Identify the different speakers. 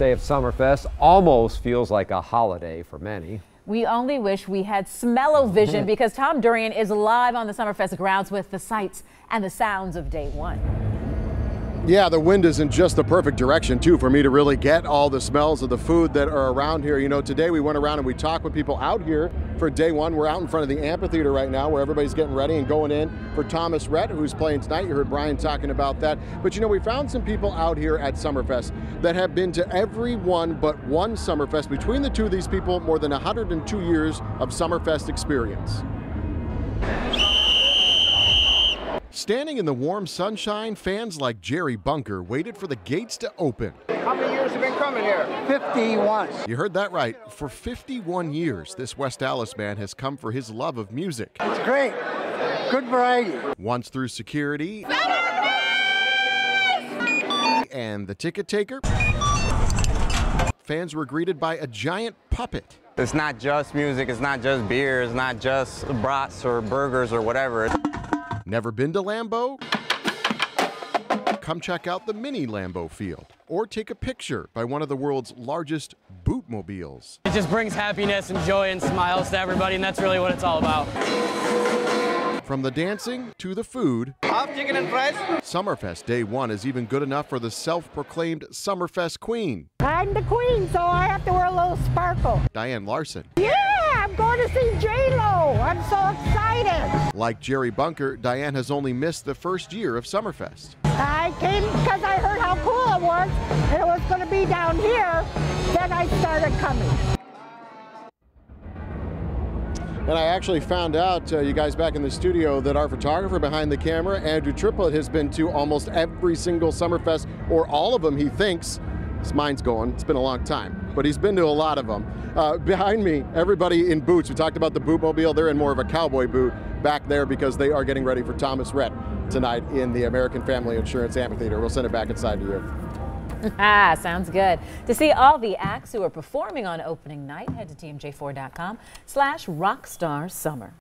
Speaker 1: Day of Summerfest almost feels like a holiday for many.
Speaker 2: We only wish we had smell-o-vision because Tom Durian is live on the Summerfest grounds with the sights and the sounds of day one.
Speaker 3: Yeah, the wind is in just the perfect direction, too, for me to really get all the smells of the food that are around here. You know, today we went around and we talked with people out here for day one. We're out in front of the amphitheater right now where everybody's getting ready and going in for Thomas Rhett, who's playing tonight. You heard Brian talking about that. But, you know, we found some people out here at Summerfest that have been to every one but one Summerfest. Between the two of these people, more than 102 years of Summerfest experience. Standing in the warm sunshine, fans like Jerry Bunker waited for the gates to open.
Speaker 4: How many years have been coming here?
Speaker 5: 51.
Speaker 3: You heard that right. For 51 years, this West Allis man has come for his love of music.
Speaker 5: It's great. Good variety.
Speaker 3: Once through security and the ticket taker, fans were greeted by a giant puppet.
Speaker 6: It's not just music, it's not just beer, it's not just brats or burgers or whatever.
Speaker 3: Never been to Lambeau? Come check out the mini Lambeau field or take a picture by one of the world's largest bootmobiles.
Speaker 7: It just brings happiness and joy and smiles to everybody, and that's really what it's all about.
Speaker 3: From the dancing to the food,
Speaker 4: Half chicken and fries?
Speaker 3: Summerfest Day 1 is even good enough for the self proclaimed Summerfest Queen,
Speaker 8: I'm the queen, so I have to wear a little sparkle.
Speaker 3: Diane Larson.
Speaker 8: Yeah, I'm going to see J-Lo. I'm so excited.
Speaker 3: Like Jerry Bunker, Diane has only missed the first year of Summerfest.
Speaker 8: I came because I heard how cool it was, and it was going to be down here. Then I started coming.
Speaker 3: And I actually found out, uh, you guys back in the studio, that our photographer behind the camera, Andrew Triplett, has been to almost every single Summerfest, or all of them, he thinks. His mind's going. It's been a long time, but he's been to a lot of them. Uh, behind me, everybody in boots. We talked about the bootmobile. They're in more of a cowboy boot back there because they are getting ready for Thomas Rhett tonight in the American Family Insurance Amphitheater. We'll send it back inside to you.
Speaker 2: ah, sounds good. To see all the acts who are performing on opening night, head to tmj4.com slash rockstar summer.